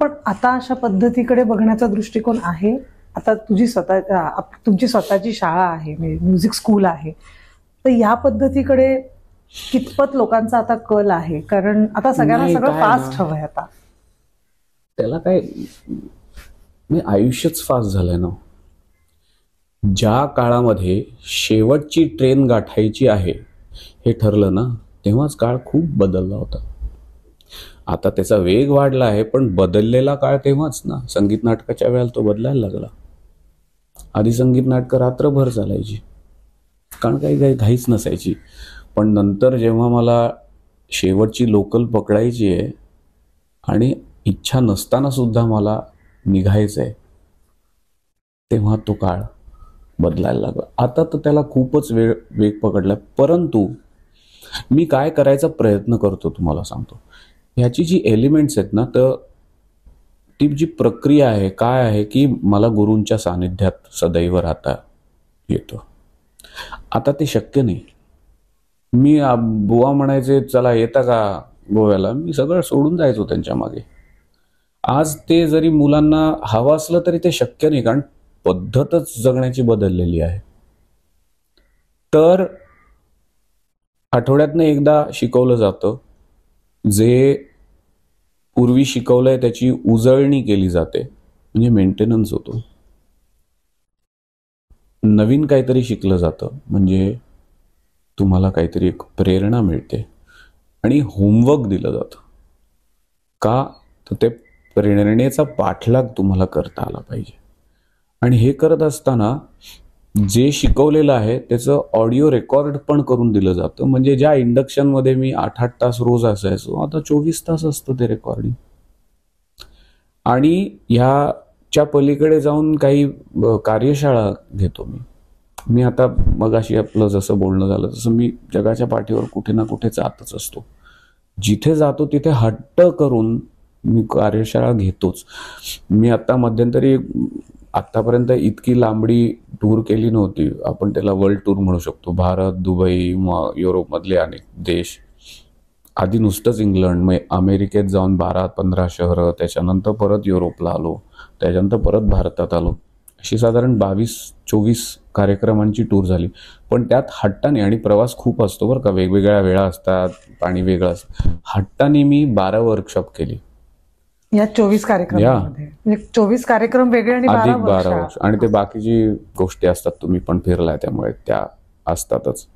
पण आता अशा पद्धतीकडे बघण्याचा दृष्टिकोन आहे. आता तुझी स्वतः तुमची स्वतःची शाळा आहे म्युझिक स्कूल आहे. तर या पद्धतीकडे कितपत लोकांचा आता कल आहे? कारण आता सगळ्यांना सगळं फास्ट. हवंय आता. त्याला काय मी आयुष्यच फास्ट झालंय ना. ज्या काळामध्ये शेवटची ट्रेन गाठायची आहे हे ठरलं ना तेव्हाच काळ खूप बदलला होता. आता त्याचा वेग वाढला आहे पण बदललेला काळ तेव्हाच ना. संगीत नाटकाच्या वेळेला तो बदलायला लागला. आधी संगीत नाटकं रात्रभर चालायची. कारण काही काही घाईच नसायची. पण नंतर जेव्हा मला शेवटची लोकल पकडायची आहे आणि इच्छा नसताना सुद्धा मला निघायचं आहे तेव्हा तो काळ बदलायला लागला. आता तर त्याला खूपच वेळ वेग पकडला परंतु मी काय करायचा प्रयत्न करतो तुम्हाला सांगतो. ह्याची जी एलिमेंट्स आहेत ना तर ती जी प्रक्रिया आहे काय आहे की मला गुरूंच्या सानिध्यात सदैव राहता येतो. आता ते शक्य नाही. मी बुवा म्हणायचे चला येता का गोव्याला? मी सगळं सोडून जायचो त्यांच्या मागे. आज ते जरी मुलांना हवं असलं तरी ते शक्य नाही कारण पद्धतच जगण्याची बदललेली आहे. तर आठवड्यातनं एकदा शिकवलं जातं जे पूर्वी शिकवलंय त्याची उजळणी केली जाते म्हणजे मेंटेनन्स होतो. नवीन काहीतरी शिकलं जातं म्हणजे तुम्हाला काहीतरी एक प्रेरणा मिळते आणि होमवर्क दिलं जातं. का? तर ते प्रेरणेचा पाठलाग तुम्हाला करता आला पाहिजे. आणि हे करत असताना जे शिकवलेलं आहे त्याचं ऑडिओ रेकॉर्ड पण करून दिलं जातं. म्हणजे ज्या इंडक्शनमध्ये मी आठ आठ तास रोज असायचो आता चोवीस तास असतं ते रेकॉर्डिंग आणि ह्याच्या पलीकडे जाऊन काही कार्यशाळा घेतो मी. मी आता मग अशी आपलं जसं बोलणं झालं तसं मी जगाच्या पाठीवर कुठे ना कुठे जातच असतो. जिथे जातो तिथे हट्ट करून मी कार्यशाळा घेतोच. मी आता मध्यंतरी आतापर्यंत इतकी लांबडी टूर केली नव्हती. आपण त्याला वर्ल्ड टूर म्हणू शकतो. भारत दुबई म- युरोपमधले अनेक देश. आधी नुसतंच इंग्लंड मग अमेरिकेत जाऊन बारा पंधरा शहरं त्याच्यानंतर परत युरोपला आलो. त्याच्यानंतर परत भारतात आलो. अशी साधारण बावीस चोवीस कार्यक्रमांची टूर झाली. पण त्यात हट्टाने आणि प्रवास खूप असतो बरं का वेगवेगळ्या वेळा असतात पाणी वेगळं असतं. हट्टाने मी बारा वर्कशॉप केली. या चोवीस कार्यक्रमामध्ये. म्हणजे चोवीस कार्यक्रम वेगळे आणि बारा अधिक बारा वर्ष. आणि ते बाकीची गोष्टी असतात तुम्ही पण फिरलाय त्यामुळे त्या असतातच.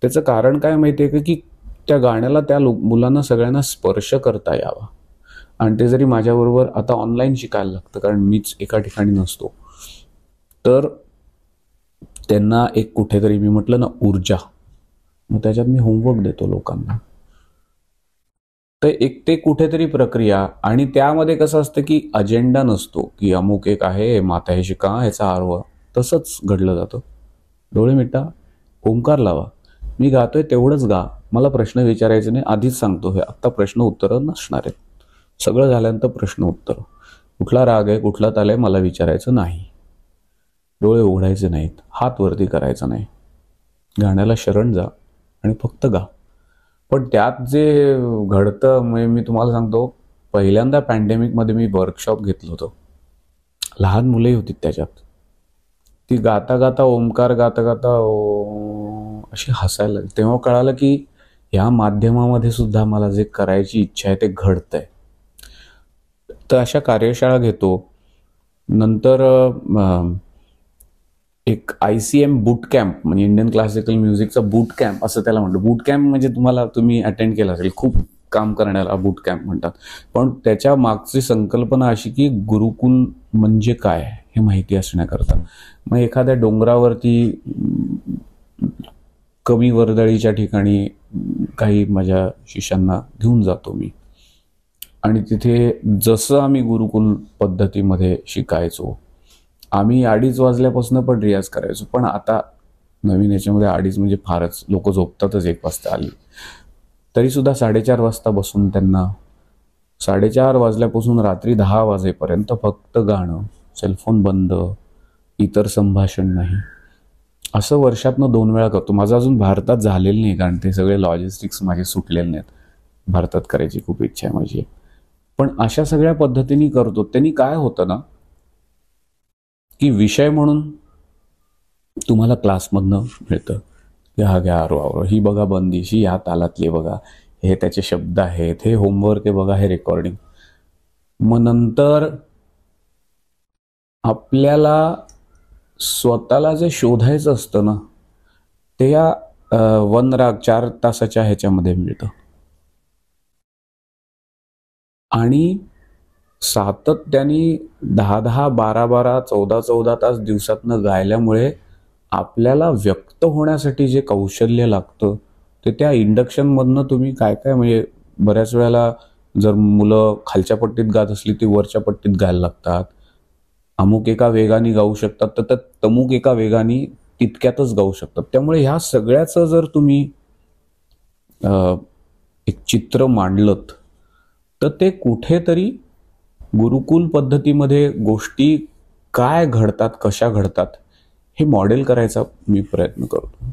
त्याचं कारण काय माहितीये का? की त्या गाण्याला त्या लो- मुलांना सगळ्यांना स्पर्श करता यावा. आणि ते जरी माझ्याबरोबर आता ऑनलाईन शिकायला लागतं कारण मीच एका ठिकाणी नसतो. तर त्यांना एक कुठेतरी मी म्हटलं ना ऊर्जा. मग त्याच्यात मी होमवर्क देतो लोकांना. तर एक ते कुठेतरी प्रक्रिया. आणि त्यामध्ये कसं असतं की अजेंडा नसतो की अमुक एक आहे माता हे शिका ह्याचा आरव. तसंच घडलं जातं. डोळे मिटा ओंकार लावा. मी गातोय तेवढंच गा. मला प्रश्न विचारायचे नाही आधीच सांगतो हे. आत्ता प्रश्न उत्तरं नसणार आहेत. सगळं झाल्यानंतर प्रश्न उत्तर. कुठला राग आहे कुठला ताल आहे मला विचारायचं नाही. डोळे उघडायचे नाहीत हात वरती करायचा नाही. गाण्याला शरण जा आणि फक्त गा. पण त्यात जे घडतं म्हणजे मी तुम्हाला सांगतो पहिल्यांदा पॅन्डेमिकमध्ये मी वर्कशॉप घेतलं होतं. लहान मुलंही होती त्याच्यात. ती गाता गाता ओंकार गाता गाता अशी हसायला लागली. तेव्हा कळालं की ह्या माध्यमामध्ये सुद्धा मला जे करायची इच्छा आहे ते घडतंय. तर अशा कार्यशाळा घेतो. नंतर एक I C M boot camp म्हणजे इंडियन क्लासिकल म्युझिकचा बूट कॅम्प असं त्याला म्हणतो बूट कॅम्प म्हणजे तुम्हाला तुम्ही अटेंड केला असेल. खूप काम करण्याला बूट कॅम्प म्हणतात. पण त्याच्या मागची संकल्पना अशी की गुरुकुल म्हणजे काय हे माहिती असण्याकरता. मग एखाद्या डोंगरावरती कमी वर्दळीच्या ठिकाणी काही माझ्या शिष्यांना घेऊन जातो मी. आणि तिथे जसं आम्ही गुरुकुल पद्धतीमध्ये शिकायचो आम्ही अडीच वाजल्यापासून पण रियाज करायचो. पण आता नवीन याच्यामध्ये अडीच म्हणजे फारच लोक झोपतातच एक वाजता आली. तरीसुद्धा साडेचार वाजता बसून त्यांना साडेचार वाजल्यापासून रात्री दहा वाजेपर्यंत फक्त गाणं सेलफोन बंद इतर संभाषण नाही. असं वर्षातनं दोन वेळा करतो. माझं अजून भारतात झालेलं नाही कारण ते सगळे लॉजिस्टिक्स माझे सुटलेले नाहीत. भारतात करायची खूप इच्छा आहे माझी. पण अशा सगळ्या पद्धतीने करतो. त्यांनी काय होतं ना की विषय म्हणून तुम्हाला क्लासमधनं मिळतं. की हा घ्या आरो ही बघा बंदिशी ह्या तालातली बघा. हे त्याचे शब्द आहेत हे होमवर्क आहे बघा हे रेकॉर्डिंग मग नंतर आपल्याला स्वतःला जे शोधायचं असतं ना ते या वन राग चार तासाच्या ह्याच्यामध्ये मिळतं. आणि सातत्याने दहा दहा बारा बारा चौदा चौदा तास दिवसातनं गायल्यामुळे आपल्याला व्यक्त होण्यासाठी जे कौशल्य लागतं ते त्या इंडक्शनमधनं तुम्ही काय काय म्हणजे बऱ्याच वेळेला जर मुलं खालच्या पट्टीत गात असली ती वरच्या पट्टीत गायला लागतात. अमुक एका वेगाने गाऊ शकतात तर त्या तमुक एका वेगाने तितक्यातच गाऊ शकतात. त्यामुळे ह्या सगळ्याचं जर तुम्ही एक चित्र मांडलं तर ते कुठेतरी गुरुकुल पद्धतीमध्ये गोष्टी काय घडतात कशा घडतात हे मॉडेल करायचा मी प्रयत्न करतो.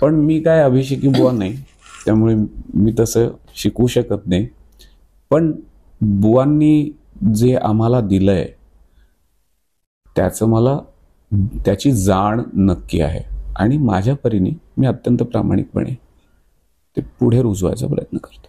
पण मी काय अभिषेकी बुवा नाही त्यामुळे मी तसं शिकवू शकत नाही. पण बुवांनी जे आम्हाला दिलंय त्याचं मला त्याची जाण नक्की आहे. आणि माझ्या परीने मी अत्यंत प्रामाणिकपणे ते पुढे रुजवायचा प्रयत्न करतो.